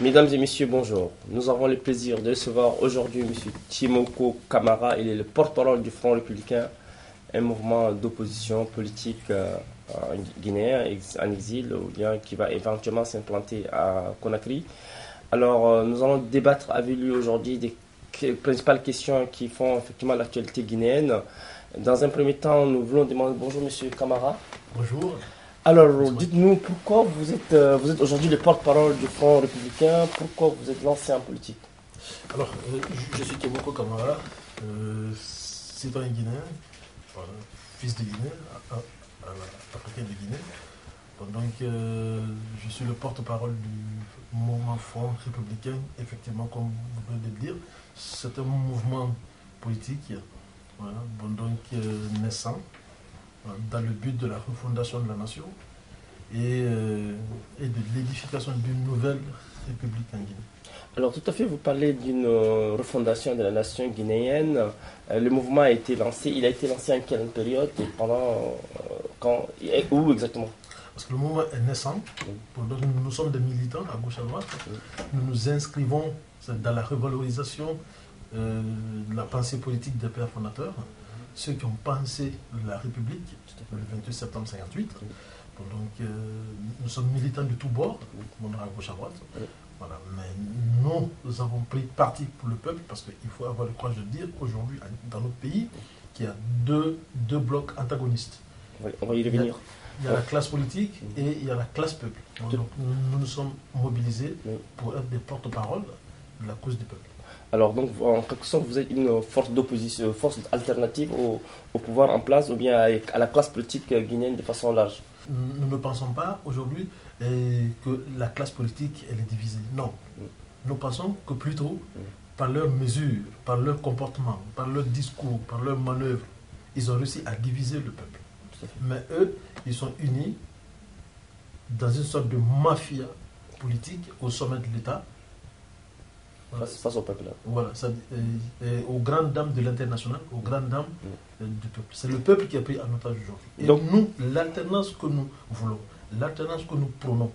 Mesdames et messieurs, bonjour. Nous avons le plaisir de recevoir aujourd'hui M. Timoko Kamara. Il est le porte-parole du Front républicain, un mouvement d'opposition politique euh, guinéen en exil ou bien qui va éventuellement s'implanter à Conakry. Alors, euh, nous allons débattre avec lui aujourd'hui des principales questions qui font effectivement l'actualité guinéenne. Dans un premier temps, nous voulons demander bonjour M. Kamara. Bonjour. Alors, dites-nous pourquoi vous êtes, euh, vous êtes aujourd'hui le porte-parole du Front républicain, pourquoi vous êtes lancé en politique Alors, euh, je suis Kemoko Kamara, euh, citoyen guinéen, fils de Guinée, africain de Guinée. donc, je suis le porte-parole du mouvement Front républicain, effectivement, comme vous venez de le dire. C'est un mouvement politique, donc naissant dans le but de la refondation de la nation et, euh, et de l'édification d'une nouvelle république en Guinée. Alors tout à fait, vous parlez d'une euh, refondation de la nation guinéenne. Euh, le mouvement a été lancé, il a été lancé en quelle période et pendant quand et où exactement? Parce que le mouvement est naissant. Nous sommes des militants à gauche à droite. Nous nous inscrivons dans la revalorisation de la pensée politique des pères fondateurs ceux qui ont pensé la République, le 28 septembre 1958. Donc, euh, nous sommes militants de tous bords, à gauche à droite. Voilà. Mais nous avons pris parti pour le peuple parce qu'il faut avoir le courage de dire aujourd'hui, dans notre pays, qu'il y a deux, deux blocs antagonistes. On va y revenir. Il y a, la classe politique et il y a la classe peuple. Donc, nous nous sommes mobilisés pour être des porte-parole de la cause du peuple. Alors, donc, en quelque sorte, vous êtes une force d'opposition, force alternative au, pouvoir en place ou bien à, la classe politique guinéenne de façon large? Nous ne pensons pas aujourd'hui eh, que la classe politique, elle est divisée. Non. Nous pensons que plutôt, par leurs mesures, par leur comportement, par leur discours, par leurs manœuvres, ils ont réussi à diviser le peuple. Mais eux, ils sont unis dans une sorte de mafia politique au sommet de l'État face, au peuple. Voilà, ça, aux grandes dames de l'international, aux grandes dames mm. euh, du peuple. C'est le peuple qui a pris en otage aujourd'hui. Et Donc, nous, l'alternance que nous voulons, l'alternance que nous prenons,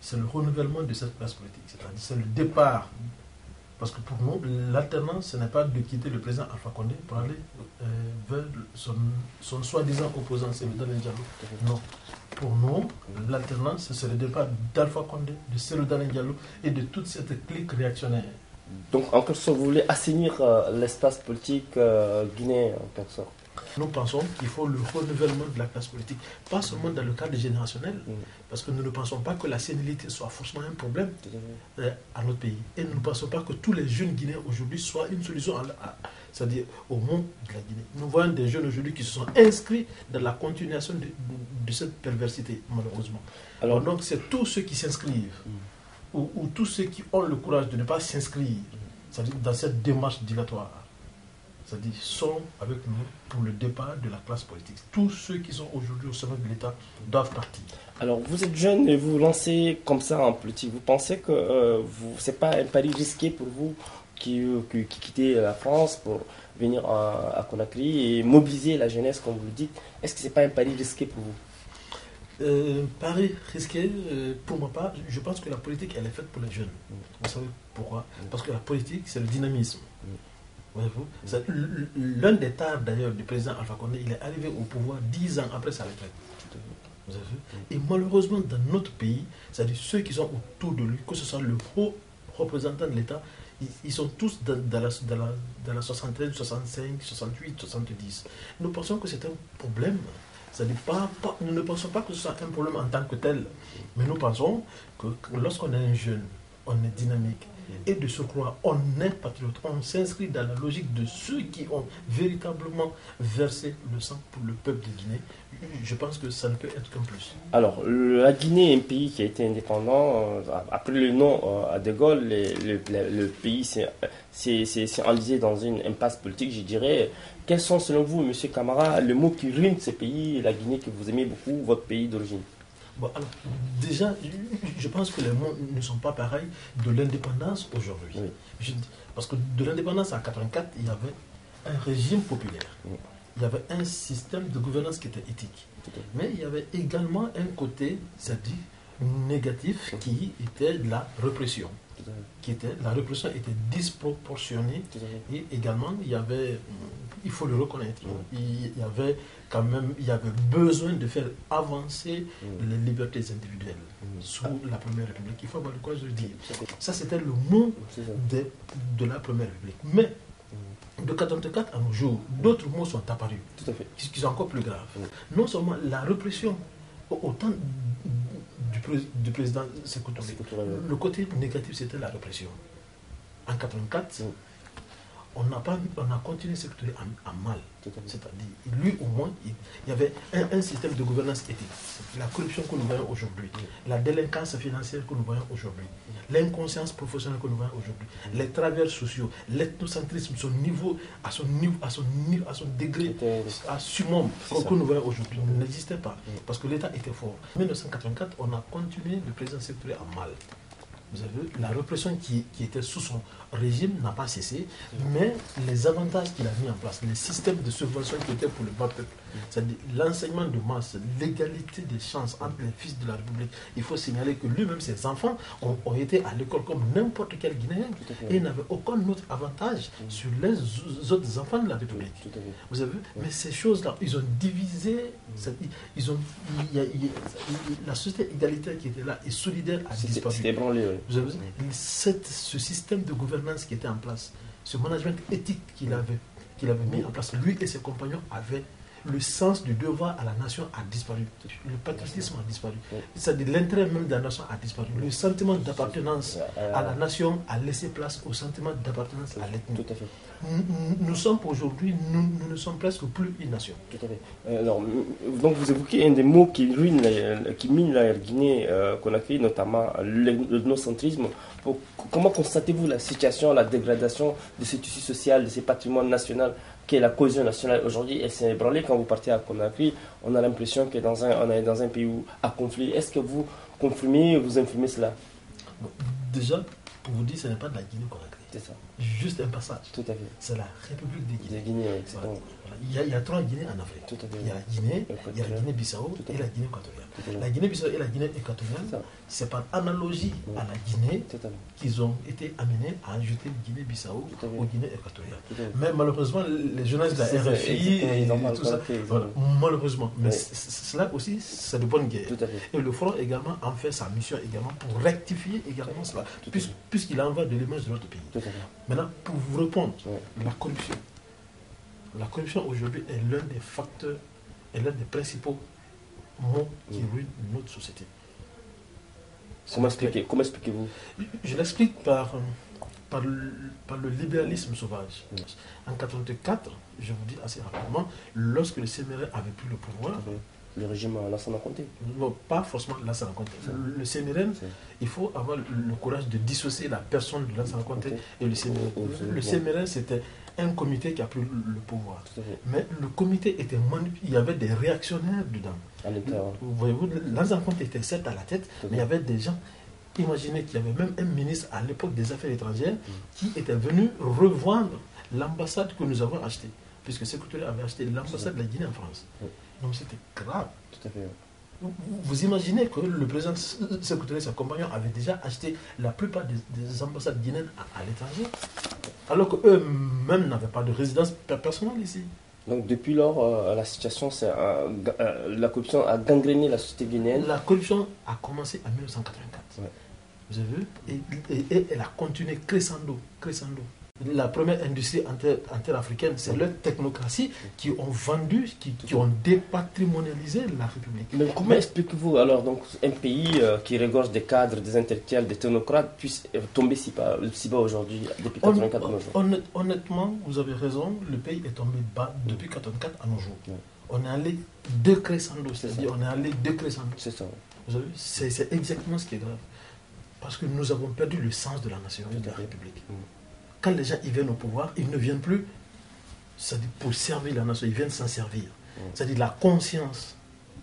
c'est le renouvellement de cette classe politique. C'est-à-dire, c'est le départ. Parce que pour nous, l'alternance, ce n'est pas de quitter le président Alpha Condé pour aller euh, vers son, son soi-disant opposant, c'est le Diallo. Non. Pour nous, l'alternance, c'est le départ d'Alpha Condé, de Seydou Diallo et de toute cette clique réactionnaire. Donc, en quelque sorte, vous voulez assainir euh, l'espace politique euh, guinéen, en quelque sorte Nous pensons qu'il faut le renouvellement de la classe politique, pas seulement dans le cadre générationnel, mm. parce que nous ne pensons pas que la sénilité soit forcément un problème euh, à notre pays. Et nous ne pensons pas que tous les jeunes Guinéens aujourd'hui soient une solution à c'est-à-dire au monde de la Guinée. Nous voyons des jeunes aujourd'hui qui se sont inscrits dans la continuation de, cette perversité, malheureusement. Alors donc, c'est tous ceux qui s'inscrivent, ou, tous ceux qui ont le courage de ne pas s'inscrire, c'est-à-dire dans cette démarche dilatoire, c'est-à-dire sont avec nous pour le départ de la classe politique. Tous ceux qui sont aujourd'hui au sommet de l'État doivent partir. Alors, vous êtes jeune et vous vous lancez comme ça en politique. Vous pensez que euh, ce n'est pas un pari risqué pour vous qui, qui, qui la France pour venir à, Conakry et mobiliser la jeunesse, comme vous le dites. Est-ce que ce n'est pas un pari risqué pour vous? Euh, Pari risqué, euh, pour moi pas. Je pense que la politique, elle est faite pour les jeunes. Mm. Vous savez pourquoi? Mm. Parce que la politique, c'est le dynamisme. Mm. Voyez-vous? L'un des tares d'ailleurs du président Alpha Condé, il est arrivé au pouvoir dix ans après sa retraite. Vous avez vu? Et malheureusement, dans notre pays, c'est-à-dire ceux qui sont autour de lui, que ce soit le haut représentant de l'État, ils, sont tous dans, la, dans, la, dans la 73, 65, 68, 70. Nous pensons que c'est un problème. Pas, pas, nous ne pensons pas que ce soit un problème en tant que tel, mais nous pensons que lorsqu'on est un jeune, on est dynamique, et de surcroît, on est patriote, on s'inscrit dans la logique de ceux qui ont véritablement versé le sang pour le peuple de Guinée. Je pense que ça ne peut être qu'un plus. Alors, la Guinée est un pays qui a été indépendant. Euh, après le nom euh, à De Gaulle, le, pays s'est enlisé dans une impasse politique, je dirais. Quels sont, selon vous, M. Camara, les mots qui ruinent ce pays, la Guinée que vous aimez beaucoup, votre pays d'origine? Bon, alors, déjà, je pense que les mots ne sont pas pareils de l'indépendance aujourd'hui. Parce que de l'indépendance en 84, il y avait un régime populaire. Il y avait un système de gouvernance qui était éthique. Mais il y avait également un côté, c'est-à-dire négatif qui était la répression. Qui était, la répression était disproportionnée et également il y avait, il faut le reconnaître, il y avait quand même, il y avait besoin de faire avancer les libertés individuelles sous la Première République. Il faut avoir le courage de le dire. Ça, c'était le mot de, de la Première République. Mais de 84 à nos jours, d'autres mots sont apparus, Tout à fait. qui sont encore plus graves. Non seulement la répression, autant du, du président Sékou le côté négatif c'était la répression. En 84, on a, pas, on a continué ce en, en mal. C'est-à-dire, lui au moins, il, y avait un, système de gouvernance éthique. La corruption que nous voyons aujourd'hui, la délinquance financière que nous voyons aujourd'hui, l'inconscience professionnelle que nous voyons aujourd'hui, les travers sociaux, l'ethnocentrisme, son niveau, à son niveau, à son niveau, à son degré, à summum que nous voyons aujourd'hui, n'existait pas. Parce que l'État était fort. En 1984, on a continué le président sectoriel en mal. Vous avez la répression qui, qui, était sous son régime n'a pas cessé, mais les avantages qu'il a mis en place, les systèmes de subvention qui étaient pour le bas peuple, c'est-à-dire l'enseignement de masse, l'égalité des chances entre les fils de la République. Il faut signaler que lui-même, ses enfants ont, ont été à l'école comme n'importe quel Guinéen et n'avaient aucun autre avantage sur les autres enfants de la République. Vous avez vu? Mais ces choses-là, ils ont divisé, ils ont, il y a, la société égalitaire qui était là et solidaire a disparu. Vous avez vu? Cette, ce système de gouvernance qui était en place, ce management éthique qu'il avait, qu'il avait mis en place, lui et ses compagnons avaient le sens du devoir à la nation a disparu. Le patriotisme a disparu. C'est-à-dire l'intérêt même de la nation a disparu. Le sentiment d'appartenance à la nation a laissé place au sentiment d'appartenance à l'ethnie. Tout à fait. Nous, sommes aujourd'hui, nous, ne sommes presque plus une nation. Tout à fait. Euh, alors, donc vous évoquez un des mots qui ruine, qui mine la Guinée euh, qu'on a fait, notamment l'ethnocentrisme. Comment constatez-vous la situation, la dégradation de ce tissu social, de ces patrimoines nationaux qui est la cohésion nationale aujourd'hui, elle s'est ébranlée. Quand vous partez à Conakry, on a l'impression qu'on est dans un, on est dans un pays où, à conflit. Est-ce que vous confirmez, vous infirmez cela? Déjà, pour vous dire, ce n'est pas de la Guinée-Conakry. C'est ça. Juste un passage. Tout à fait. C'est la République des Guinée. Guinée, il, y a, il y, a, trois Guinées en Afrique. Tout à fait. Il y a la Guinée, il y a la Guinée-Bissau et la Guinée équatoriale. La Guinée-Bissau et la Guinée équatoriale, c'est par analogie à la Guinée qu'ils ont été amenés à ajouter Guinée-Bissau aux Guinée équatoriale. Mais malheureusement, les journalistes de la RFI et, tout ça, malheureusement. Mais cela aussi, c'est de bonne guerre. Et le Front également en fait sa mission également pour rectifier également cela, puisqu'il en va de l'image de notre pays. Maintenant, pour vous répondre, la corruption. La corruption aujourd'hui est l'un des facteurs, est l'un des principaux mots qui ruinent notre société. Comment expliquez-vous? Expliquez Je l'explique par, par, le, par le libéralisme sauvage. En 1984, je vous dis assez rapidement, lorsque le CMR avait pris le pouvoir, le régime Lassana Conté Non, pas forcément Lassana Conté. Le CNRN, il faut avoir le courage de dissocier la personne de Lassana Conté et le CNRN. Le CNRN, c'était un comité qui a pris le pouvoir. Mais le comité était manipulé. Il y avait des réactionnaires dedans. Vous voyez-vous, Lassana Conté était certes à la tête, mais il y avait des gens Imaginez qu'il y avait même un ministre à l'époque des Affaires étrangères mm. qui était venu revendre l'ambassade que nous avons achetée, puisque Sécurité avait acheté l'ambassade de la Guinée en France. Donc c'était grave. Tout à fait. Vous, imaginez que le président Sékou ses compagnons avaient déjà acheté la plupart des, ambassades guinéennes à, l'étranger, alors qu'eux-mêmes n'avaient pas de résidence personnelle ici. Donc depuis lors, euh, la situation, c'est euh, la corruption a gangréné la société guinéenne. La corruption a commencé en 1984. Vous avez vu? Et, et, elle a continué crescendo, crescendo la première industrie interafricaine, c'est leur technocratie qui ont vendu, qui, ont dépatrimonialisé la République. Mais comment expliquez-vous alors donc un pays euh, qui regorge des cadres, des intellectuels, des technocrates puisse euh, tomber si bas, si bas aujourd'hui depuis 84 Honnêtement, vous avez raison, le pays est tombé bas depuis 84 à nos jours. On est allé décrescendo, c'est-à-dire on est allé décrescendo. C'est ça. Vous avez C'est exactement ce qui est grave. Parce que nous avons perdu le sens de la nation, de la République. Quand les gens ils viennent au pouvoir, ils ne viennent plus pour servir la nation, ils viennent s'en servir. Mm. C'est-à-dire la conscience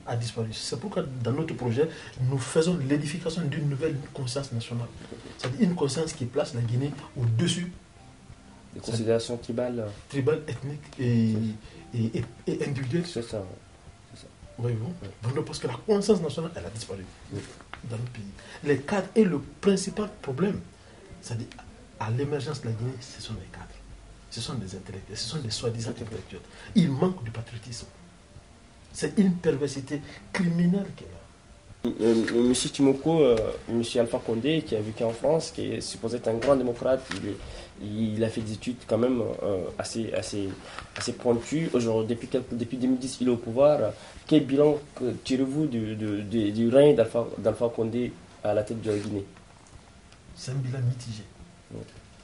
a disparu. C'est pourquoi dans notre projet, nous faisons l'édification d'une nouvelle conscience nationale. C'est-à-dire une conscience qui place la Guinée au-dessus des considérations tribales. Tribales, ethniques et, et, individuelles. C'est ça. Voyez-vous? Parce que la conscience nationale, elle a disparu dans le pays. Les cadres est le principal problème. C'est-à-dire, à l'émergence de la Guinée, ce sont les cadres. Ce sont des intellectuels, ce sont des soi-disant intellectuels. Il manque du patriotisme. C'est une perversité criminelle qu'il a. Euh, euh, monsieur Timoko, euh, Monsieur Alpha Condé, qui a vécu en France, qui est supposé être un grand démocrate, il, a fait des études quand même assez, assez, assez pointues. Aujourd'hui, depuis, depuis 2010, il est au pouvoir. Quel bilan tirez-vous du, du, règne d'Alpha Condé à la tête de la Guinée? C'est un bilan mitigé.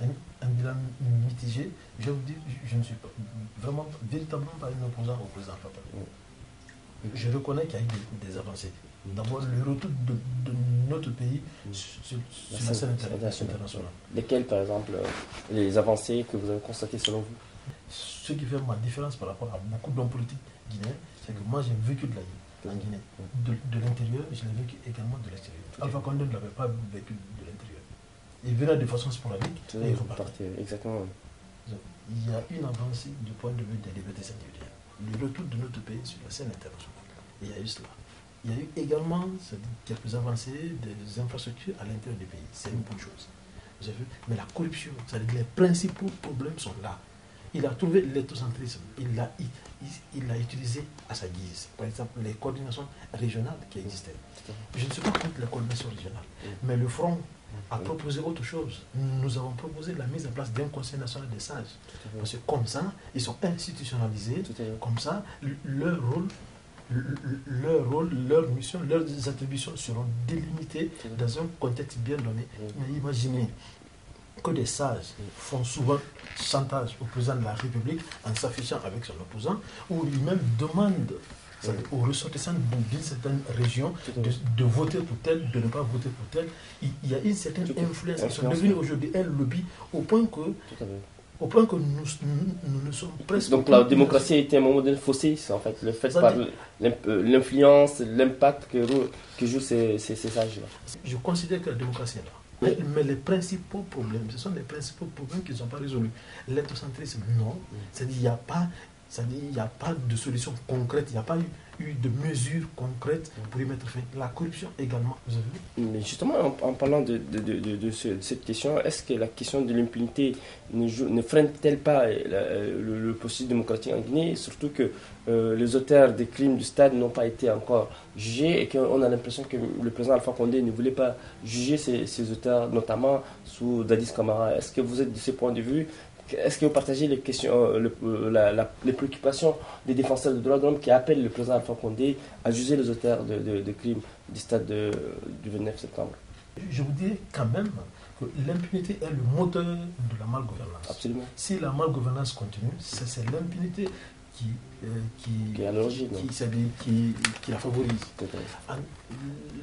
Un, bilan mitigé. Je vous dis, je, ne suis pas vraiment, véritablement pas un opposant au président Condé. Je reconnais qu'il y a eu des avancées d'abord le retour de, notre pays sur, la scène internationale. Lesquelles, par exemple, euh, les avancées que vous avez constatées selon vous? Ce qui fait ma différence par rapport à beaucoup d'hommes politiques guinéens, c'est que moi j'ai vécu de la Guinée, en Guinée. De, l'intérieur, je l'ai vécu également de l'extérieur. Alpha Condé ne l'avait pas vécu de l'intérieur. Il venait de façon sporadique et il repartait. Exactement. il y a une avancée du point de vue des libertés individuelles. Le retour de notre pays sur la scène internationale. Il y a eu cela. Il y a eu également quelques avancées des infrastructures à l'intérieur du pays. C'est une bonne chose. Vous avez vu? Mais la corruption, c'est-à-dire les principaux problèmes sont là. Il a trouvé l'éthocentrisme, il l'a il, il utilisé à sa guise. Par exemple, les coordinations régionales qui existaient. Je ne suis pas contre les coordinations régionales, mais le Front a proposé autre chose. Nous avons proposé la mise en place d'un conseil national des sages. Parce que comme ça, ils sont institutionnalisés, comme ça, leur rôle leur rôle, leur mission, leurs attributions seront délimitées dans un contexte bien donné. Mais imaginez que des sages font souvent chantage au président de la République en s'affichant avec son opposant, ou lui-même demande aux ressortissants d'une certaine région de, voter pour tel, de ne pas voter pour tel. Il, y a une certaine influence. Ils sont devenus aujourd'hui un lobby au point que au point que nous, nous, ne sommes presque. Donc la démocratie a été un moment de fossé, en fait, le fait par euh, l'influence, l'impact que, que jouent ces, ces, sages-là. Je considère que la démocratie est là. Mais, les principaux problèmes, ce sont les principaux problèmes qui ne sont pas résolus. L'ethocentrisme, non. C'est-à-dire qu'il n'y a pas il n'y a pas de solution concrète, il n'y a pas eu de mesures concrètes pour y mettre fin. La corruption également, vous avez vu Mais justement, en, parlant de, cette question, est-ce que la question de l'impunité ne, ne freine-t-elle pas euh, le, processus démocratique en Guinée Surtout que euh, les auteurs des crimes du stade n'ont pas été encore jugés et qu'on a l'impression que le président Alpha Condé ne voulait pas juger ces auteurs, notamment sous Dadis Kamara. Est-ce que vous êtes de ce point de vue est-ce que vous partagez les, questions, euh, euh, les préoccupations des défenseurs des droits de l'homme qui appellent le président Alpha Condé à juger les auteurs de, crimes du stade du 29 septembre? Je vous dis quand même que l'impunité est le moteur de la malgouvernance. Absolument. Si la malgouvernance continue, c'est l'impunité qui, euh, qui, qui, qui, qui, la favorise.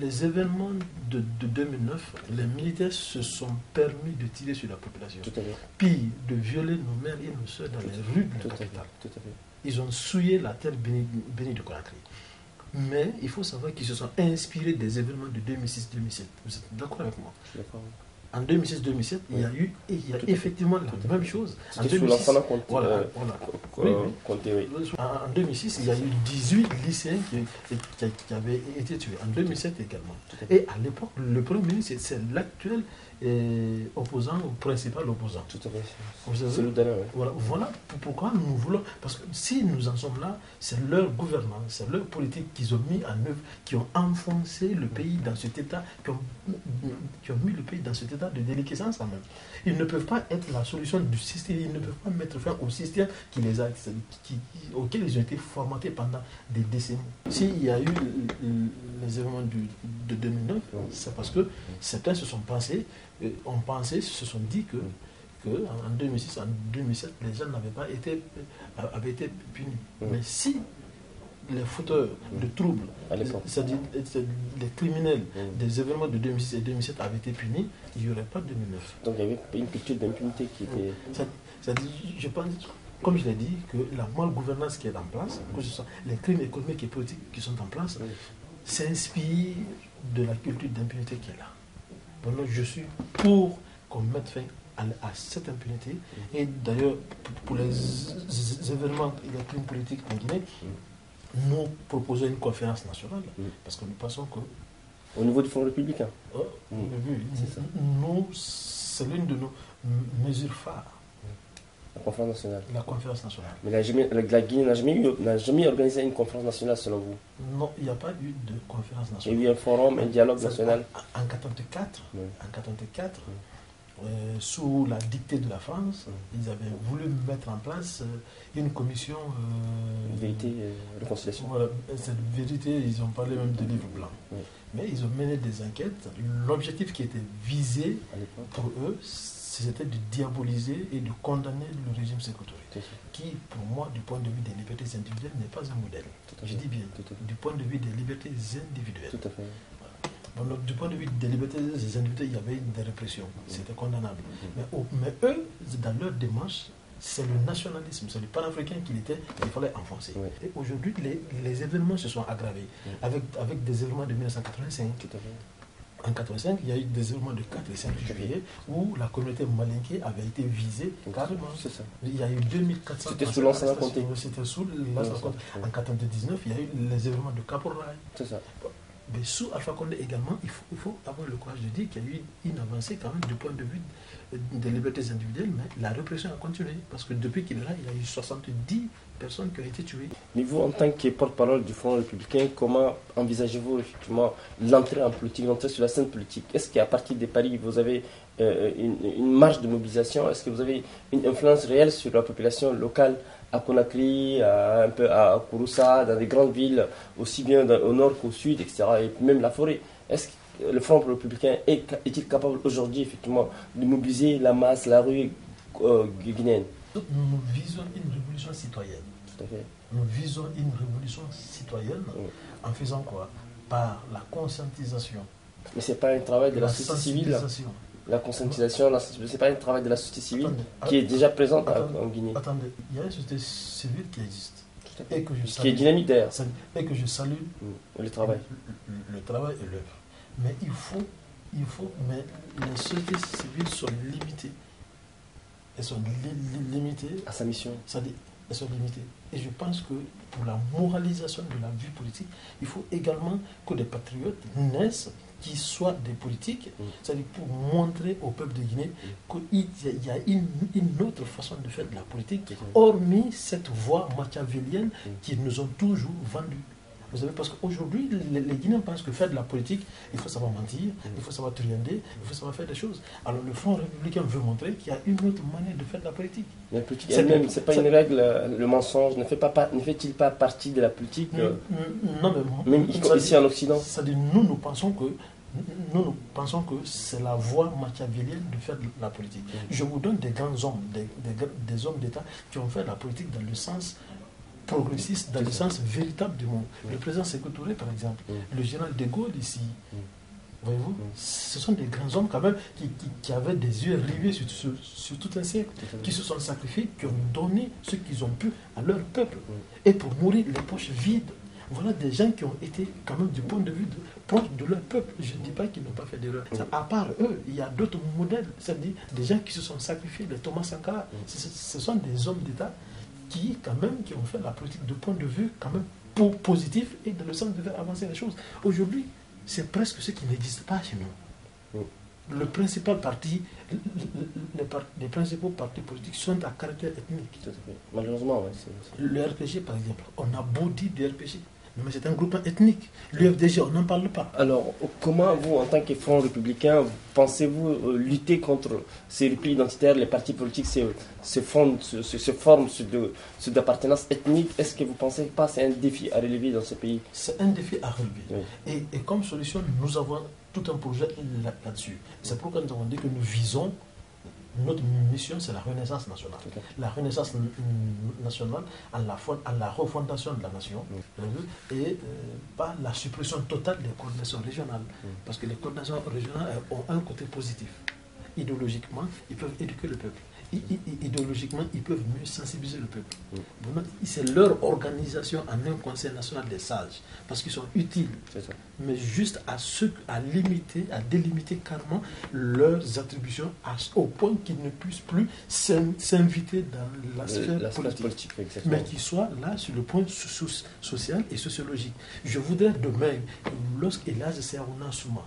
Les événements de, de, 2009, les militaires se sont permis de tirer sur la population. Puis de violer nos mères et nos soeurs dans les rues de la capitale. Ils ont souillé la terre bénie, de Conakry. Mais il faut savoir qu'ils se sont inspirés des événements de 2006-2007. Vous êtes d'accord avec moi? En 2006-2007, il y a eu il y a effectivement la même chose. En 2006, voilà, En 2006, il y a eu 18 lycéens qui, qui, avaient été tués. En 2007 également. Et à l'époque, le Premier ministre, c'est l'actuel opposant au principal opposant. Tout à fait. C'est le Voilà, voilà pourquoi nous voulons. Parce que si nous en sommes là, c'est leur gouvernance, c'est leur politique qu'ils ont mis en œuvre, qui ont enfoncé le pays dans cet état, qui ont, qui ont mis le pays dans cet état de déliquescence quand même. Ils ne peuvent pas être la solution du système, ils ne peuvent pas mettre fin au système qui les a, qui, auquel ils ont été formatés pendant des décennies. S'il y a eu les événements de 2009, c'est parce que certains se sont passés on pensait, se sont dit que, que en 2006, en 2007, les gens n'avaient pas été, euh, avaient été punis. Mais si les fauteurs de troubles, c'est-à-dire les criminels des événements de 2006 et 2007 avaient été punis, il n'y aurait pas de 2009. Donc il y avait une culture d'impunité qui était... C'est-à-dire, je pense, comme je l'ai dit, que la malgouvernance qui est en place, que ce soit les crimes économiques et politiques qui sont en place, s'inspire de la culture d'impunité qui est là. Je suis pour qu'on mette fin à, cette impunité. Et d'ailleurs, pour les événements et les crimes politiques en Guinée, nous proposons une conférence nationale, parce que nous pensons que... Au niveau du Front républicain oh, Nous, c'est l'une de nos mesures phares. La conférence nationale. La conférence nationale. Mais la, Guinée n'a jamais, jamais, organisé une conférence nationale selon vous? Non, il n'y a pas eu de conférence nationale. Il y a eu un forum, un dialogue national En 1984, en 84 euh, sous la dictée de la France, ils avaient voulu mettre en place euh, une commission. Euh, vérité et réconciliation. Voilà, cette vérité, ils ont parlé même de livre blanc. Mais ils ont mené des enquêtes. L'objectif qui était visé pour eux, c'était de diaboliser et de condamner le régime sécuritaire, qui, pour moi, du point de vue des libertés individuelles, n'est pas un modèle. Je dis bien, du point de vue des libertés individuelles. Tout à fait. Du point de vue des libertés individuelles, il y avait des répressions. C'était condamnable. Mais, mais, eux, dans leur démarche, c'est le nationalisme, c'est le panafricain qu'il était, il fallait enfoncer. Et aujourd'hui, les, les, événements se sont aggravés avec, avec des événements de 1985. Tout à fait. En 1985, il y a eu des événements de 4 et 5 juillet où la communauté malinquée avait été visée carrément. Ça. Il y a eu 2400 C'était sous l'ancien comté. C'était sous l'ancien comté. En 1999, il y a eu les événements de Caporal. C'est ça. Mais sous Alpha Condé également, il faut, il faut avoir le courage de dire qu'il y a eu une avancée quand même du point de vue des libertés individuelles, mais la répression a continué. Parce que depuis qu'il est là, il y a eu 70 personnes qui ont été tuées. Mais vous, en tant que porte-parole du Front républicain, comment envisagez-vous effectivement l'entrée en politique, l'entrée sur la scène politique? Est-ce qu'à partir de Paris, vous avez euh, une, marge de mobilisation? Est-ce que vous avez une influence réelle sur la population locale? À Conakry, à, un peu à Kouroussa, dans des grandes villes, aussi bien au nord qu'au sud, etc., et même la forêt Est-ce que le Front républicain est-il capable aujourd'hui, effectivement, de mobiliser la masse, la rue euh, guinéenne? Nous visons une révolution citoyenne. Tout à fait. Nous visons une révolution citoyenne en faisant quoi? Par la conscientisation. Mais ce n'est pas un travail de la, société civile La conscientisation, n'est pas un travail de la société civile qui est déjà présente en Guinée. Attendez, il y a une société civile qui existe. Et que je salue, qui est dynamique d'ailleurs. Et que je salue le travail. Le, travail et l'œuvre. Mais il faut, il faut, mais les sociétés civiles sont limitées elles sont limitées. À sa mission. elles sont limitées. Et je pense que pour la moralisation de la vie politique, il faut également que des patriotes naissent qui soient des politiques, mm. c'est-à-dire pour montrer au peuple de Guinée mm. qu'il y a une, autre façon de faire de la politique, mm. hormis cette voie machiavélienne qu'ils nous ont toujours vendue. Vous savez, parce qu'aujourd'hui, les, Guinéens pensent que faire de la politique, il faut savoir mentir, il faut savoir triander, il faut savoir faire des choses. Alors le Front républicain veut montrer qu'il y a une autre manière de faire de la politique. La politique elle-même, ce n'est pas une règle, le mensonge ne fait pas, ne fait-il pas partie de la politique euh, Non, mais même ici en Occident? C'est-à-dire, nous, nous pensons que nous, nous pensons que c'est la voie machiavélienne de faire de la politique. Je vous donne des grands hommes, des, des hommes d'État qui ont fait de la politique dans le sens progressiste dans le sens véritable du mot. Le président Sékou Touré, par exemple, le général de Gaulle ici, voyez-vous, ce sont des grands hommes quand même qui, avaient des yeux rivés sur, sur, tout un siècle, qui se sont sacrifiés, qui ont donné ce qu'ils ont pu à leur peuple, et pour mourir les poches vides. Voilà des gens qui ont été quand même du point de vue de, proche de leur peuple. Je ne dis pas qu'ils n'ont pas fait d'erreur. À part eux, il y a d'autres modèles, c'est-à-dire des gens qui se sont sacrifiés, les Thomas Sankara. Ce sont des hommes d'État qui, quand même, qui ont fait la politique de point de vue quand même positif et dans le sens de faire avancer les choses. Aujourd'hui, c'est presque ce qui n'existe pas chez nous. Le principal parti, les, principaux partis politiques sont à caractère ethnique. Malheureusement, oui. Le RPG, par exemple, on a beau dire du RPG, mais c'est un groupe ethnique. L'UFDG, on n'en parle pas. Alors, comment vous, en tant que Front républicain, pensez-vous euh, lutter contre ces replis identitaires Les partis politiques se, se, fondent, se, forment sur de, d'appartenance ethnique? Est-ce que vous ne pensez pas que c'est un défi à relever dans ce pays? C'est un défi à relever. Et, et, comme solution, nous avons tout un projet là-dessus. C'est pourquoi nous avons dit que nous visons notre mission, c'est la renaissance nationale. La renaissance nationale à la, à la refondation de la nation et euh, pas la suppression totale des coordinations régionales. Parce que les coordinations régionales ont un côté positif. Idéologiquement, ils peuvent éduquer le peuple. Idéologiquement, ils peuvent mieux sensibiliser le peuple. C'est leur organisation en un conseil national des sages, parce qu'ils sont utiles. Mais juste à ceux, à limiter, à délimiter carrément leurs attributions au point qu'ils ne puissent plus s'inviter dans la sphère politique, mais qu'ils soient là sur le point social et sociologique. Je voudrais demain, lorsqu'Elias Serrouna Souma,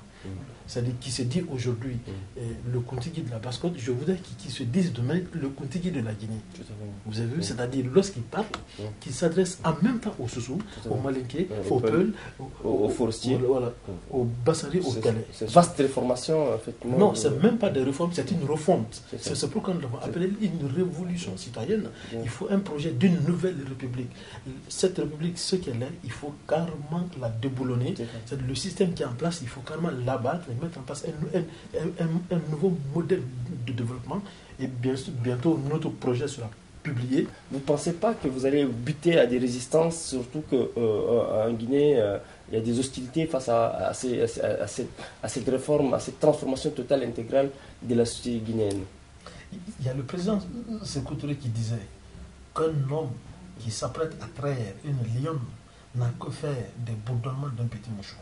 c'est-à-dire qui se dit aujourd'hui mm. euh, le Kontiki de la Basse-Côte, je voudrais qu'il se dise demain le Kontiki de la Guinée. Vous avez vu mm. C'est-à-dire lorsqu'il parle, mm. qu'il s'adresse en même temps aux Soussou, aux Malinké, aux Peul, aux Forestiers, aux Bassari, aux Calais. C'est vaste réformation, effectivement. Non, c'est même pas des réformes, c'est une refonte. C'est pourquoi nous l'avons appelé une révolution citoyenne. Il faut un projet d'une nouvelle république. Cette république, ce qu'elle est, il faut carrément la déboulonner. C'est le système qui est en place, il faut carrément l'abattre mettre en place un, nouveau modèle de développement. Et bien, bientôt, notre projet sera publié. Vous ne pensez pas que vous allez buter à des résistances, surtout qu'en euh, Guinée, euh, il y a des hostilités face à, ces, à, cette, à, cette, réforme, à cette transformation totale intégrale de la société guinéenne? Il y a le président Sekou qui disait qu'un homme qui s'apprête à traire une lionne n'a que faire des bourdonnements d'un petit moucheron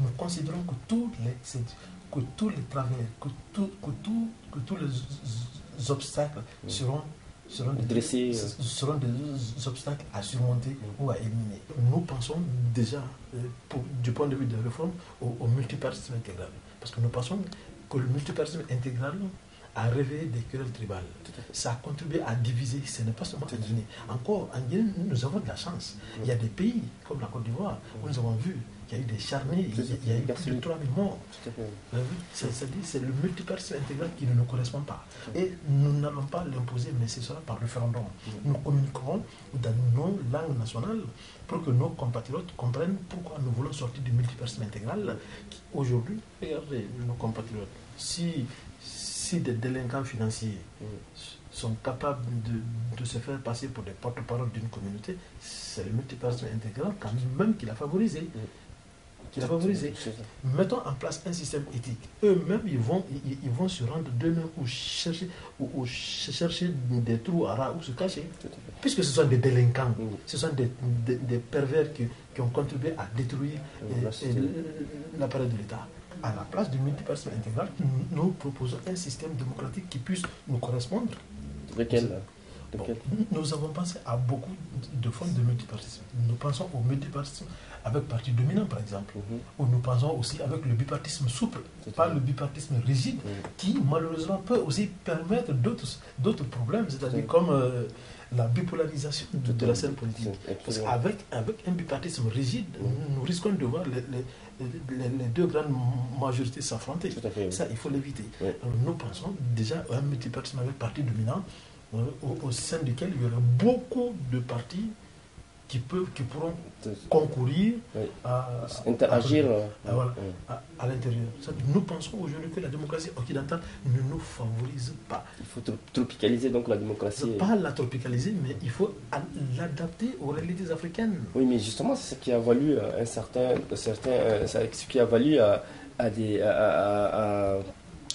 nous considérons que tous les, que tous les travers, que, tout, que, tout, que tous les obstacles seront seront des, euh. seront des obstacles à surmonter ou à éliminer. Nous pensons déjà, euh, du point de vue de la réforme, au, au multipartisme intégral. Parce que nous pensons que le multipartisme intégral a réveillé des querelles tribales. Ça a contribué à diviser. Ce n'est pas seulement en Guinée. Encore, en Guinée, nous avons de la chance. Il y a des pays, comme la Côte d'Ivoire, où nous avons vu il y a eu des charniers, il y a, eu plus de 3000 morts. C'est le multipartisme intégral qui ne nous correspond pas. Et nous n'allons pas l'imposer, mais ce sera par référendum. Nous communiquerons dans nos langues nationales pour que nos compatriotes comprennent pourquoi nous voulons sortir du multipartisme intégral. Aujourd'hui, regardez nos compatriotes, si, si des délinquants financiers sont capables de, se faire passer pour des porte-parole d'une communauté, c'est le multipartisme intégral quand même qui l'a favorisé qui l'a favorisé. Mettons en place un système éthique. Eux-mêmes, ils vont, ils, vont se rendre d'eux-mêmes ou chercher, ou, chercher des trous à rats ou se cacher. Puisque ce sont des délinquants, ce sont des, des, pervers qui, qui, ont contribué à détruire l'appareil de l'État. À la place du multipartisme intégral, nous proposons un système démocratique qui puisse nous correspondre. Lequel nous avons pensé à beaucoup de formes de multipartisme. Nous pensons au multipartisme avec parti dominant, par exemple. Mhm. Ou nous pensons aussi avec le bipartisme souple, pas le bipartisme rigide, mhm. qui malheureusement peut aussi permettre d'autres problèmes, c'est-à-dire comme euh, la bipolarisation de, la scène politique. Parce qu'avec avec un bipartisme rigide, mhm. nous risquons de voir les, les, deux grandes majorités s'affronter. Ça, il faut l'éviter. Nous pensons déjà à un multipartisme avec parti dominant au, au, sein duquel il y aura beaucoup de partis qui, peuvent, qui pourront concourir à, interagir à, l'intérieur. Nous pensons aujourd'hui que la démocratie occidentale ne nous favorise pas. Il faut tropicaliser donc la démocratie. Pas la tropicaliser, mais il faut l'adapter aux réalités africaines. Oui, mais justement, c'est ce qui a valu un certain, certain euh, ce qui a valu à, des, à,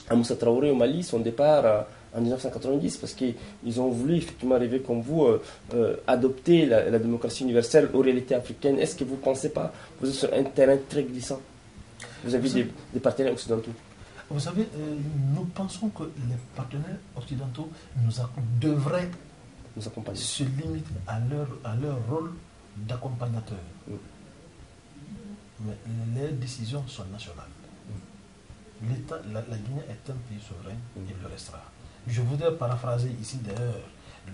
à Moussa Traoré au Mali son départ en 1990 parce qu'ils ont voulu effectivement arriver comme vous euh, euh, adopter la, démocratie universelle aux réalités africaines. Est-ce que vous ne pensez pas vous êtes sur un terrain très glissant Vous avez des, partenaires occidentaux? Vous savez, euh, nous pensons que les partenaires occidentaux nous devraient nous accompagner. se limiter à leur, à leur rôle d'accompagnateur. Mais les décisions sont nationales. L'État, la, Guinée est un pays souverain, il le restera. Je voudrais paraphraser ici d'ailleurs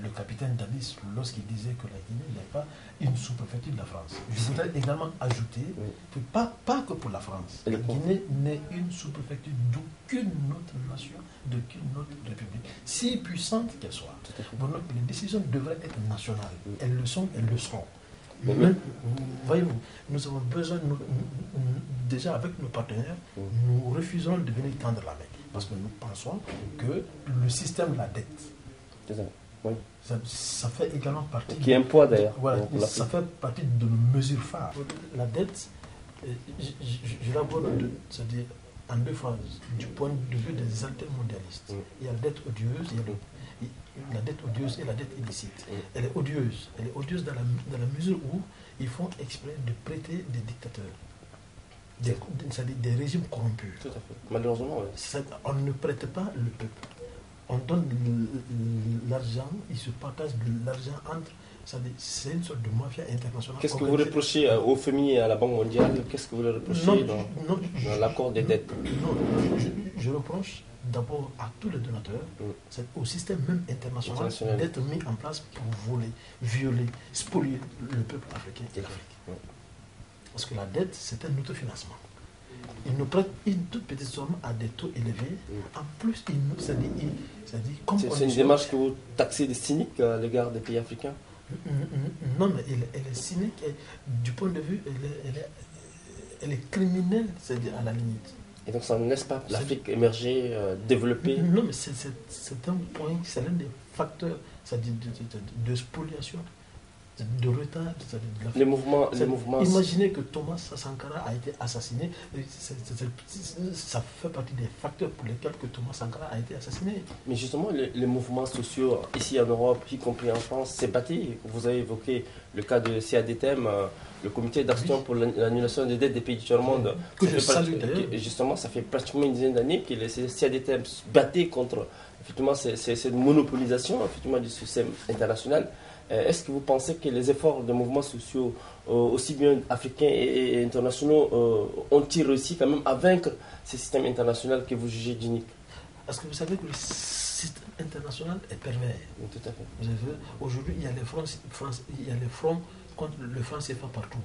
le capitaine Davis lorsqu'il disait que la Guinée n'est pas une sous-préfecture de la France. Je voudrais également ajouter que pas, pas que pour la France, la Guinée n'est une sous-préfecture d'aucune autre nation, d'aucune autre république, si puissante qu'elle soit. Donc les décisions devraient être nationales. Elles le sont, elles le seront. Mais, voyez-vous, nous avons besoin, déjà avec nos partenaires, nous refusons de venir tendre la main. Parce que nous pensons que le système de la dette, ça, fait également partie. Qui est un poids d'ailleurs. ça fait partie de nos mesures phares. La dette, euh, je, l'aborde en deux phases, du point de vue des altermondialistes. Il y a la dette odieuse, il y a la dette odieuse et la dette illicite. Elle est odieuse. Elle est odieuse dans la, dans la mesure où ils font exprès de prêter des dictateurs, des, des régimes corrompus. Tout à fait. Malheureusement, oui. On ne prête pas le peuple. On donne l'argent, ils se partagent l'argent entre. C'est une sorte de mafia internationale. Qu'est-ce que vous reprochez euh, au FMI et à la Banque mondiale Qu'est-ce que vous leur reprochez Non, dans, l'accord des dettes? Non, je, je reproche d'abord à tous les donateurs, Mm. c'est au système même international, International. d'être mis en place pour voler, violer, spolier le peuple africain et l'Afrique. Parce que la dette, c'est un autofinancement. Ils nous prêtent une toute petite somme à des taux élevés. En plus, ils nous, c'est-à-dire, C'est c'est une démarche que vous taxez de cynique à l'égard des pays africains? Non, mais elle, elle est cynique et du point de vue, elle est, elle est, elle est criminelle, c'est-à-dire à la limite. Et donc ça ne laisse pas l'Afrique émerger, euh, développer Non, mais c'est- un point, c'est l'un des facteurs de- de- de spoliation, de retard de les mouvements. Les C'est- mouvements Imaginez que Thomas Sankara a été assassiné. ça fait partie des facteurs pour lesquels que Thomas Sankara a été assassiné. Mais justement, les, les mouvements sociaux ici en Europe, y compris en France, s'est bâti. Vous avez évoqué le cas de CADTM, euh, le comité d'action Oui. pour l'an- l'annulation des dettes des pays du tiers-monde. Que Ça je salue que- Justement, ça fait pratiquement une dizaine d'années que les CADTM se battaient contre effectivement, cette monopolisation effectivement, du système international. Euh, Est-ce que vous pensez que les efforts des mouvements sociaux, euh, aussi bien africains et, internationaux, euh, ont-ils réussi quand même à vaincre ces systèmes internationaux que vous jugez d'uniques Parce que vous savez que le système international est pervers? Oui, Tout à fait. Vous avez vu, Aujourd'hui, il y a les fronts, France- il y a les fronts contre le franc CFA partout.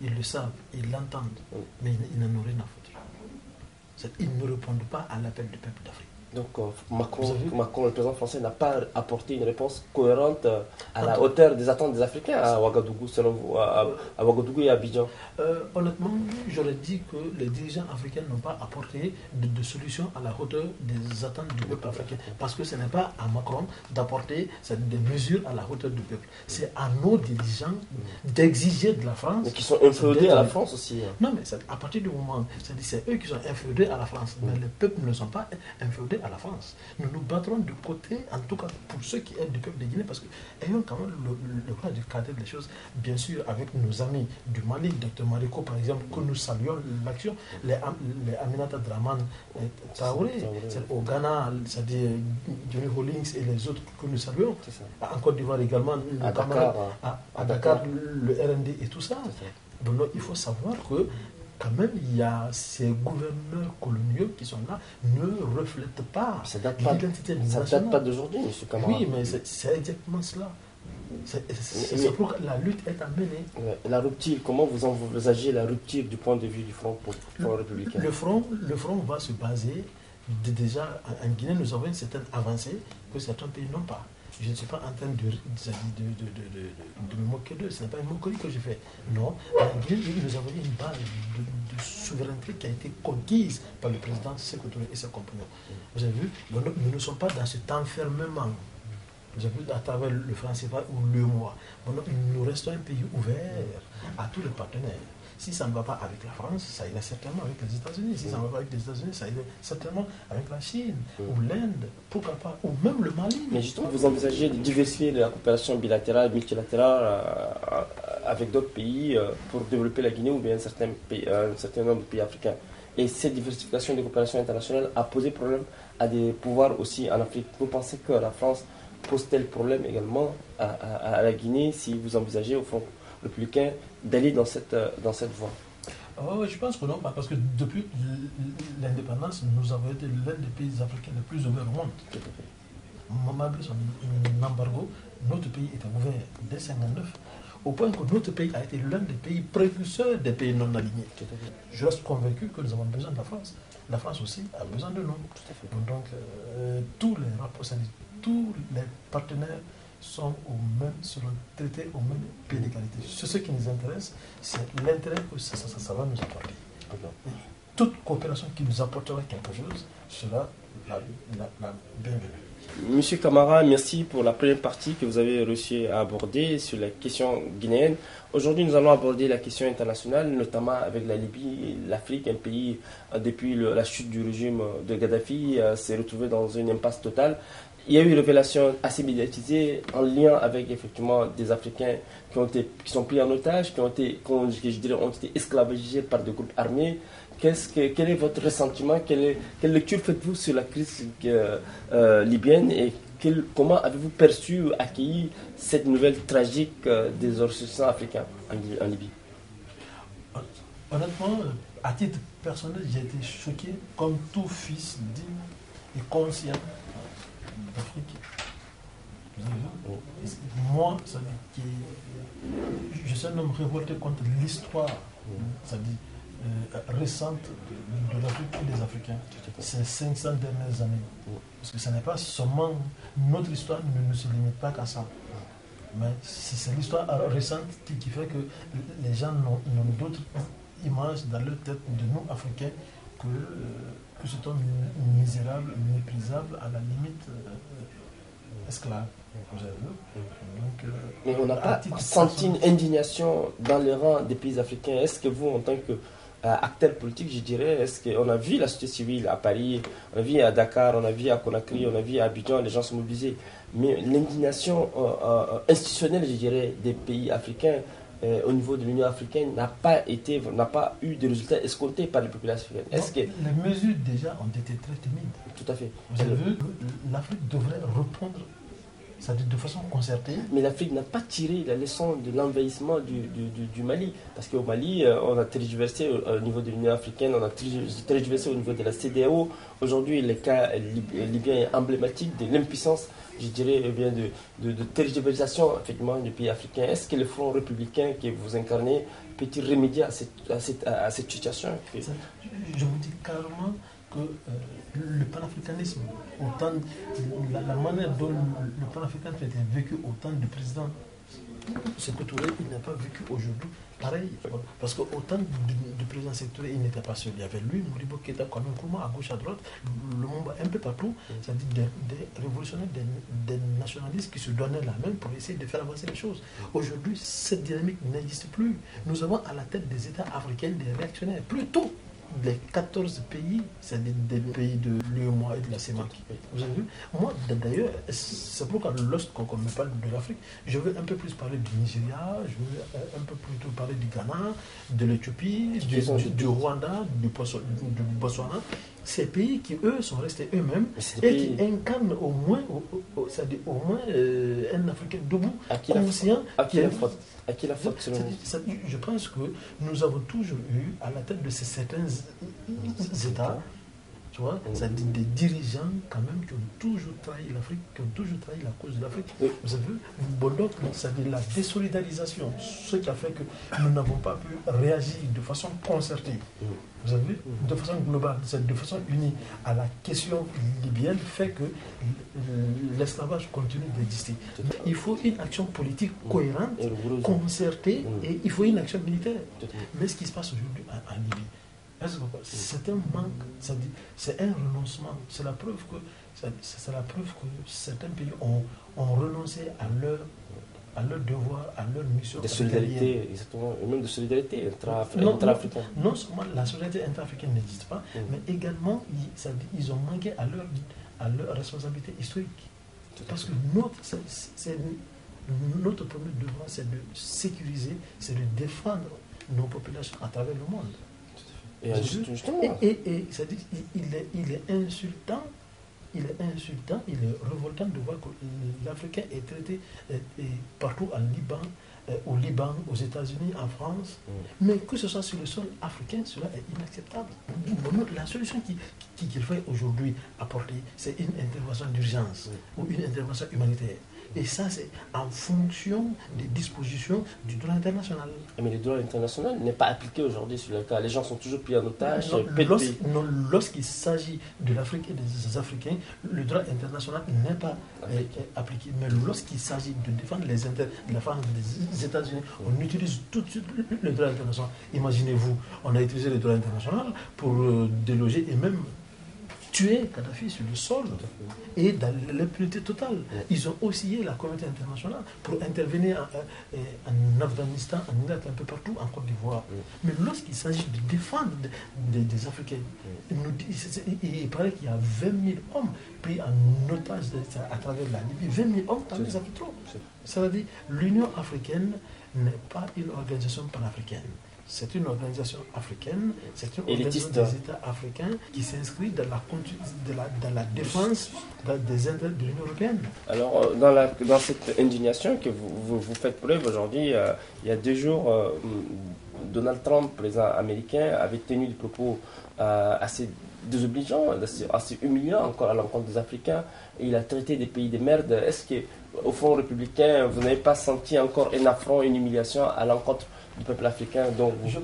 Ils le savent, ils l'entendent, Oui. mais ils, n'en ont rien à foutre. Ils ne répondent pas à l'appel du peuple d'Afrique. Donc euh, Macron, Macron, le président français, n'a pas apporté une réponse cohérente euh, à la hauteur des attentes des Africains à Ouagadougou, selon vous, à, à- Ouagadougou et à Abidjan. Euh, honnêtement, j'aurais dit que les dirigeants africains n'ont pas apporté de, de solution à la hauteur des attentes du peuple africain. Parce que ce n'est pas à Macron d'apporter des mesures à la hauteur du peuple. C'est à nos dirigeants d'exiger de la France. Mais qui sont inféodés à la France aussi. hein. Non, mais à partir du moment, c'est eux qui sont inféodés à la France, mais les peuples ne sont pas inféodés à la France. Nous nous battrons du côté, en tout cas pour ceux qui aiment du peuple de Guinée, parce que ayons quand même le, le, le courage de cadrer les choses, bien sûr, avec nos amis du Mali, Dr Mariko par exemple, que nous saluons l'action, les, les Aminata Draman euh, Traoré, au Ghana, c'est-à-dire Johnny Hollings et les autres que nous saluons. En Côte d'Ivoire également, le À Dakar, à, Dakar, le RND et tout ça. Donc, il faut savoir que quand même, il y a ces gouverneurs coloniaux qui sont là, ne reflètent pas l'identité ça nationale. date pas d'aujourd'hui, M. Camara. Oui, mais c'est exactement cela. C'est pourquoi la lutte est amenée. Ouais, La rupture, comment vous envisagez la rupture du point de vue du Front, pour- Front républicain? Le front, le front va se baser, de- déjà en Guinée, nous avons une certaine avancée que certains pays n'ont pas. Je ne suis pas en train de, de, de, de, me moquer d'eux, ce n'est pas une moquerie que je fais. Non, nous avons une base de, souveraineté qui a été conquise par le président Touré et ses compagnons. Vous avez vu, nous, ne- sommes pas dans cet enfermement. Vous avez vu, à travers le franc CFA ou le mois. Nous restons un pays ouvert à tous les partenaires. Si ça ne va pas avec la France, ça ira certainement avec les États-Unis. Si ça ne va pas avec les États-Unis, ça ira certainement avec la Chine ou l'Inde, pourquoi pas, ou même le Mali. Mais justement, vous envisagez de diversifier la coopération bilatérale, multilatérale euh, avec d'autres pays euh, pour développer la Guinée ou bien un certain, pays, euh, un certain nombre de pays africains. Et cette diversification des coopérations internationales a posé problème à des pouvoirs aussi en Afrique. Vous pensez que la France pose-t-elle problème également à, à- à la Guinée si vous envisagez au fond républicain d'aller dans cette, euh, dans cette voie Oh, je pense que non, parce que depuis l'indépendance, nous avons été l'un des pays africains les plus ouverts au monde. Malgré son embargo, notre pays était ouvert dès 1959, au point que notre pays a été l'un des pays précurseurs des pays non alignés. Je reste convaincu que nous avons besoin de la France. La France aussi a besoin de nous. Donc, euh, tous les tous les partenaires sont au même, seront traités au même pied d'égalité. Ce qui nous intéresse, c'est l'intérêt que ça, ça- ça- ça va nous apporter. Toute coopération qui nous apportera quelque chose sera la, la- la bienvenue. Monsieur Camara, merci pour la première partie que vous avez réussi à aborder sur la question guinéenne. Aujourd'hui, nous allons aborder la question internationale, notamment avec la Libye, l'Afrique, un pays, euh, depuis la chute du régime de Gaddafi, euh, s'est retrouvé dans une impasse totale. Il y a eu une révélation assez médiatisée en lien avec effectivement des Africains qui, ont été, qui sont pris en otage, qui ont été, je dirais, ont été esclavagisés par des groupes armés. Que, quel est votre ressentiment? Quelle, quelle lecture faites-vous sur la crise euh, euh, libyenne et comment avez-vous perçu ou accueilli cette nouvelle tragique euh, des ressortissants africains en, Libye? Honnêtement, à titre personnel, j'ai été choqué comme tout fils digne et conscient d'Afrique. Moi, ça dit que je suis un homme révolté contre l'histoire, ça dit, euh, récente de l'Afrique et des Africains, ces 500 dernières années. Parce que ce n'est pas seulement notre histoire ne, se limite pas qu'à ça. Mais c'est l'histoire récente qui, fait que les gens n'ont d'autres images dans leur tête de nous, Africains, que, euh, que cet homme misérable, méprisable, à la limite euh, esclave. Mais on n'a pas senti une indignation dans les rangs des pays africains. Est-ce que vous, en tant que euh, acteurs politiques, je dirais, est-ce qu'on a vu la société civile à Paris, on a vu à Dakar, on a vu à Conakry, on a vu à Abidjan, les gens se mobiliser. Mais l'indignation euh, euh, institutionnelle, je dirais, des pays africains au niveau de l'Union africaine n'a pas été, n'a pas eu de résultats escomptés par les populations africaines. Est-ce que les mesures déjà ont été très timides. Tout à fait. Vous avez vu, l'Afrique devrait reprendre ça de façon concertée. Mais l'Afrique n'a pas tiré la leçon de l'envahissement du, du, Mali. Parce qu'au Mali, euh, on a tergiversé au, niveau de l'Union africaine, on a tergiversé au niveau de la CDAO. Aujourd'hui, le cas libyen est emblématique de l'impuissance, je dirais, eh bien de, de, tergiversation effectivement, du pays africain. Est-ce que le Front républicain que vous incarnez peut-il remédier à cette, à cette, à cette situation? Je vous dis carrément que euh, le panafricanisme, autant, la, manière dont le panafricanisme été vécu au temps du président c'est que Touré, il n'a pas vécu aujourd'hui pareil. Parce qu'autant du, du président Touré, il n'était pas seul. Il y avait lui, Moribo Keta, Kwame Nkrumah, à gauche, à droite, le monde un peu partout, c'est-à-dire des, des, révolutionnaires, des, nationalistes qui se donnaient la main pour essayer de faire avancer les choses. Aujourd'hui, cette dynamique n'existe plus. Nous avons à la tête des États africains des réactionnaires. Plutôt, les 14 pays, c'est des, pays de l'UEMOA et de la CEMAC. Vous avez vu? Moi, d'ailleurs, c'est pourquoi lorsqu'on me parle de l'Afrique, je veux un peu plus parler du Nigeria, je veux un peu plutôt parler du Ghana, de l'Éthiopie, du, Rwanda, du, du Botswana. Ces pays qui, eux, sont restés eux-mêmes et qui incarnent au moins, au, c'est-à-dire au moins euh, un Africain debout, conscient. À qui, la faute, à qui la faute Je pense que nous avons toujours eu, à la tête de ces certains États, tu vois, c'est-à-dire des dirigeants quand même qui ont toujours trahi l'Afrique, qui ont toujours trahi la cause de l'Afrique. Vous avez vu, Bondoc, c'est-à-dire la désolidarisation, ce qui a fait que nous n'avons pas pu réagir de façon concertée. Vous avez vu, de façon globale, de façon unie à la question libyenne, fait que l'esclavage continue d'exister. Il faut une action politique cohérente, concertée, et il faut une action militaire. Mais ce qui se passe aujourd'hui en Libye, c'est un manque, c'est un renoncement. C'est la preuve que c'est la preuve que certains pays ont, ont renoncé à leur à leur devoir, à leur mission. De solidarité, exactement, même de solidarité intra-africaine. Non, seulement la solidarité intra-africaine n'existe pas, mm. mais également ils, ils, ont manqué à leur, à leur responsabilité historique. Parce que notre, notre premier devoir, c'est de sécuriser, c'est de défendre nos populations à travers le monde. Et, et, il, est, il est insultant il est insultant, il est révoltant de voir que l'Africain est traité euh, partout en Liban, euh, au Liban, aux États-Unis, en France, mm. mais que ce soit sur le sol africain, cela est inacceptable. La solution qu'il qui, qui, aujourd'hui apporter, c'est une intervention d'urgence mm. ou une intervention humanitaire. Et ça, c'est en fonction des dispositions du droit international. Mais le droit international n'est pas appliqué aujourd'hui sur le cas. Les gens sont toujours pris en otage. Lorsqu'il s'agit de l'Afrique et des Africains, le droit international n'est pas appliqué. Mais lorsqu'il s'agit de défendre les intérêts de la France des États-Unis, on utilise tout de suite le droit international. Imaginez-vous, on a utilisé le droit international pour euh, déloger et même tué Kadhafi sur le sol et dans l'impunité totale. Ils ont oscillé la communauté internationale pour intervenir en, en Afghanistan, en Irak, un peu partout, en Côte d'Ivoire. Mais lorsqu'il s'agit de défendre des, Africains, il, paraît qu'il y a 20 000 hommes pris en otage à travers la Libye. 20 000 hommes, ça fait trop. Ça veut dire l'Union africaine n'est pas une organisation panafricaine. C'est une organisation africaine, c'est une organisation des États africains qui s'inscrit dans la, dans la défense des intérêts de l'Union européenne. Alors, euh, dans, la, dans cette indignation que vous, vous, faites preuve aujourd'hui, euh, il y a deux jours, euh, Donald Trump, président américain, avait tenu des propos assez désobligeants, assez, humiliants encore à l'encontre des Africains. il a traité des pays de merde. Est-ce que, au fond républicain, vous n'avez pas senti encore un affront, une humiliation à l'encontre du peuple africain donc je,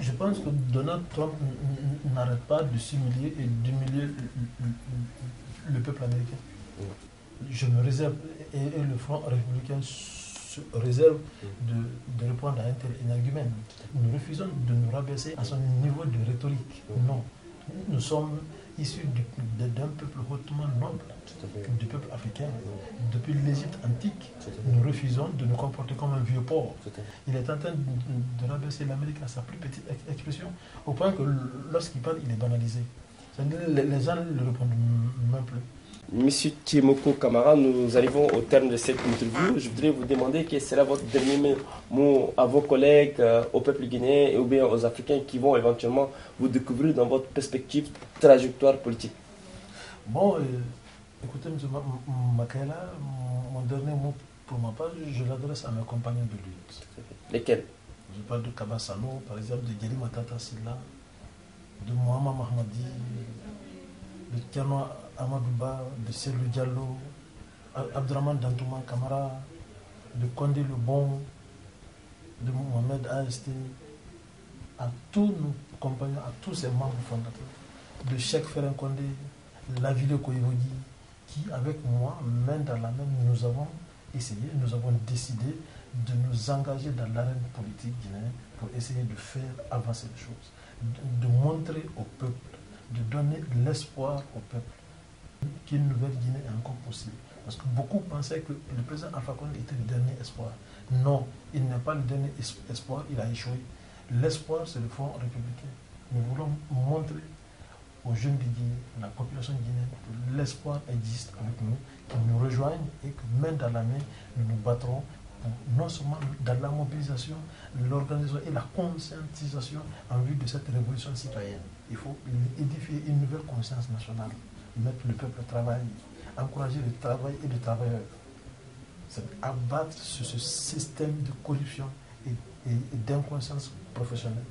je pense que Donald Trump n'arrête pas de s'humilier et d'humilier le, peuple américain. Je me réserve, et, le Front républicain se réserve de, répondre à un tel énergumène. Nous refusons de nous rabaisser à son niveau de rhétorique. Non. Nous sommes issus d'un peuple hautement noble, du peuple africain. Depuis l'Égypte antique, nous refusons de nous comporter comme un vieux porc. Il est en train de, rabaisser l'Amérique à sa plus petite expression, au point que lorsqu'il parle, il est banalisé. Les gens ne le répondent même plus. Monsieur Timoko Kamara, nous arrivons au terme de cette interview. Je voudrais vous demander quel sera votre dernier mot à vos collègues, euh, au peuple guinéen et ou bien aux Africains qui vont éventuellement vous découvrir dans votre perspective trajectoire politique. Bon, euh, écoutez, M. Makaela, mon dernier mot pour ma part, je l'adresse à mes compagnons de lutte. Lesquels? Je parle de Kabasano, par exemple, de Geri Matata Silla, de Mohamed Mahmadi, de Tiano Amadouba, de Selou Diallo, Abdraman Dantouman Kamara, de Kondé Le Bon, de Mohamed AST, à tous nos compagnons, à tous ces membres fondateurs, de Cheikh Ferren Kondé, Laville Koyevodi, qui avec moi, main dans la main, nous avons essayé, nous avons décidé de nous engager dans l'arène politique guinéenne pour essayer de faire avancer les choses, de montrer au peuple, de donner l'espoir au peuple qu'une nouvelle Guinée est encore possible. Parce que beaucoup pensaient que le président Alpha Condé était le dernier espoir. Non, il n'est pas le dernier espoir, il a échoué. L'espoir, c'est le Front républicain. Nous voulons montrer aux jeunes de Guinée, à la population guinéenne, que l'espoir existe avec nous, qu'ils nous rejoignent et que main dans la main, nous nous battrons pour non seulement dans la mobilisation, l'organisation et la conscientisation en vue de cette révolution citoyenne. Il faut édifier une nouvelle conscience nationale mettre le peuple au travail, encourager le travail et le travailleur. C'est abattre ce, système de corruption et, d'inconscience professionnelle.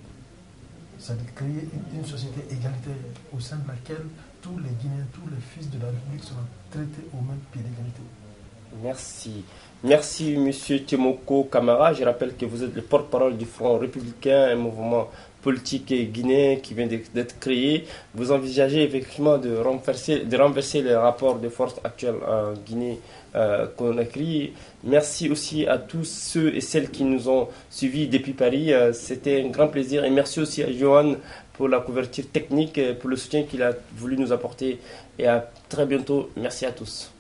C'est de créer une, société égalitaire au sein de laquelle tous les Guinéens, tous les fils de la République seront traités au même pied d'égalité. Merci. Merci, Monsieur Timoko Kamara. Je rappelle que vous êtes le porte-parole du Front républicain, un mouvement politique guinéen qui vient d'être créé, vous envisagez effectivement de renverser, de renverser les rapports de force actuels en Guinée euh, qu'on a créé. Merci aussi à tous ceux et celles qui nous ont suivis depuis Paris. Euh, c'était un grand plaisir et merci aussi à Johan pour la couverture technique, pour le soutien qu'il a voulu nous apporter. Et à très bientôt. Merci à tous.